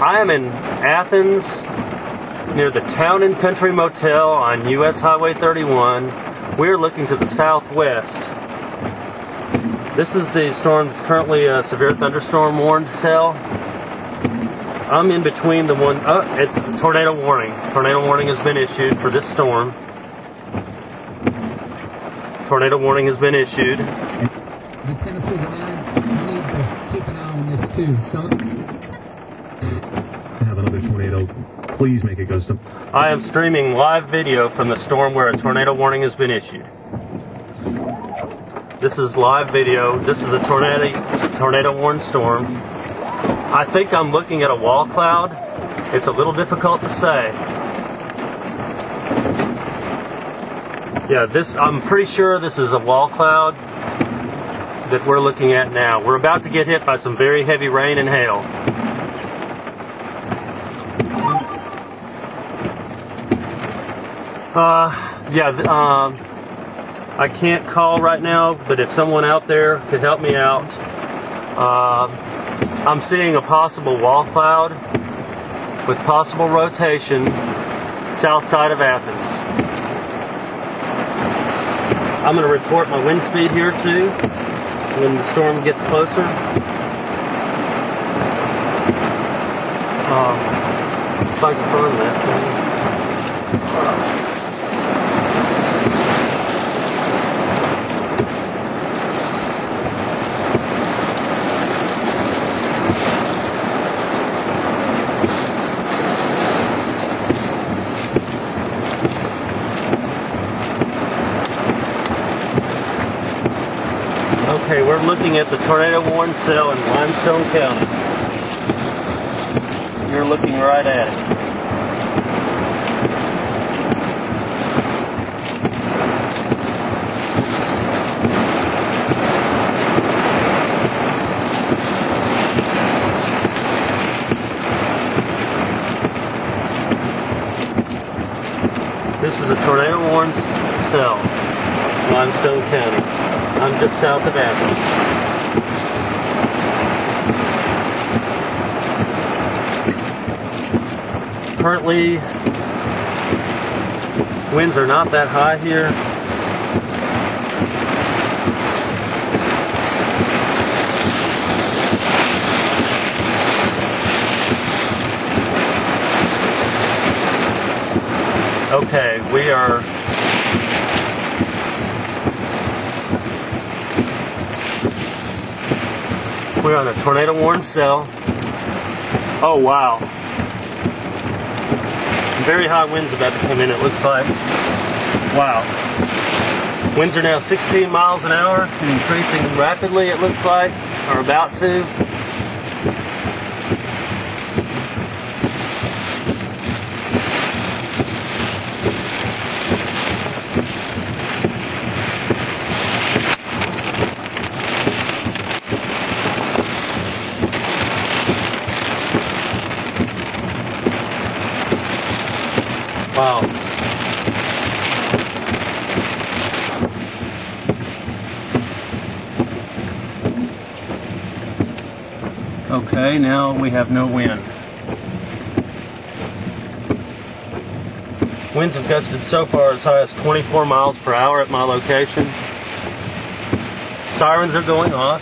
I am in Athens near the Town and Country Motel on US Highway 31. We're looking to the southwest. This is the storm that's currently a severe thunderstorm warned cell. I'm in between the one, oh, it's tornado warning. Tornado warning has been issued for this storm. Tornado warning has been issued. The Tennessee Land, you need to keep an eye on this too. Some, another tornado. Please make it go some. I am streaming live video from the storm where a tornado warning has been issued. This is live video. This is a tornado tornado warned storm. I think I'm looking at a wall cloud. It's a little difficult to say. Yeah, this I'm pretty sure this is a wall cloud that we're looking at now. We're about to get hit by some very heavy rain and hail. Uh, yeah, um, I can't call right now, but if someone out there could help me out, uh, I'm seeing a possible wall cloud with possible rotation south side of Athens. I'm going to report my wind speed here too when the storm gets closer. Um, if I find that. Okay, we're looking at the tornado warning cell in Limestone County. You're looking right at it. This is a tornado warning s- cell, Limestone County. I'm just south of Athens. Currently, winds are not that high here. Okay, we are We're on a tornado warned cell. Oh wow. Some very high winds about to come in, it looks like. Wow. Winds are now 16 miles an hour, increasing rapidly, it looks like, or about to. Wow. Okay, now we have no wind. Winds have gusted so far as high as 24 miles per hour at my location. Sirens are going off.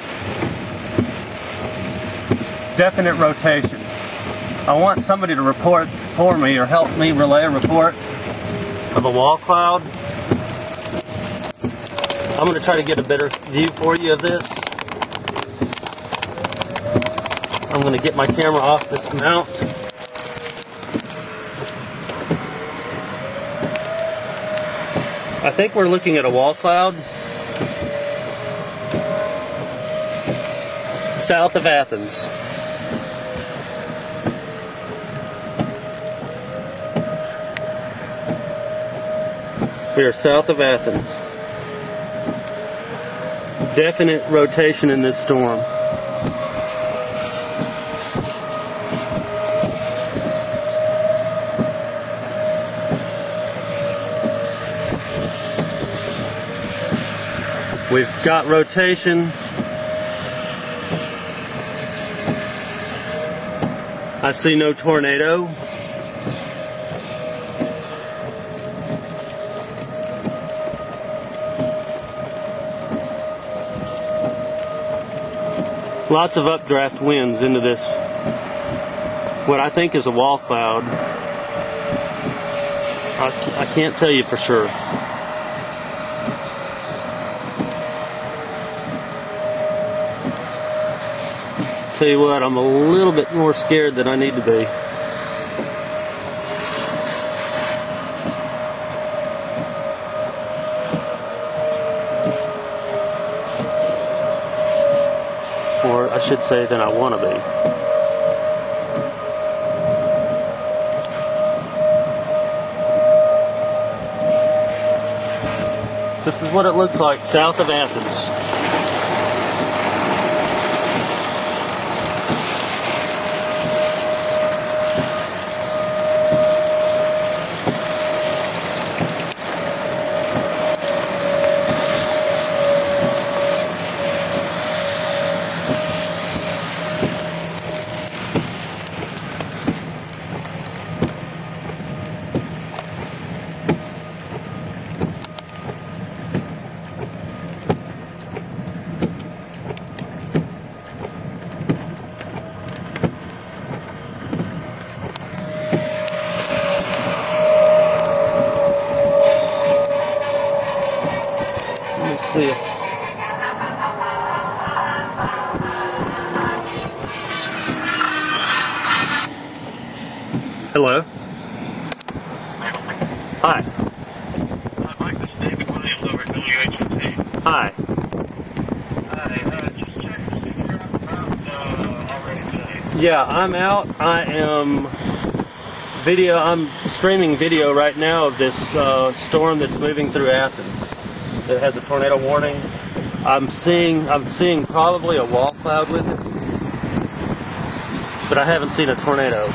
Definite rotation. I want somebody to report for me or help me relay a report of a wall cloud. I'm going to try to get a better view for you of this. I'm going to get my camera off this mount. I think we're looking at a wall cloud south of Athens. We are south of Athens. Definite rotation in this storm. We've got rotation. I see no tornado. Lots of updraft winds into this, what I think is a wall cloud. I, I can't tell you for sure. Tell you what, I'm a little bit more scared than I need to be. Or I should say than I want to be. This is what it looks like south of Athens. Let me see if. Hello. Hi. I'd like to speak with Williams over at WHMP. Hi. Hi, uh, just check to see if you're out uh, already today. Yeah, I'm out. I am video. I'm streaming video right now of this uh, storm that's moving through Athens. It has a tornado warning. I'm seeing. I'm seeing probably a wall cloud with it, but I haven't seen a tornado.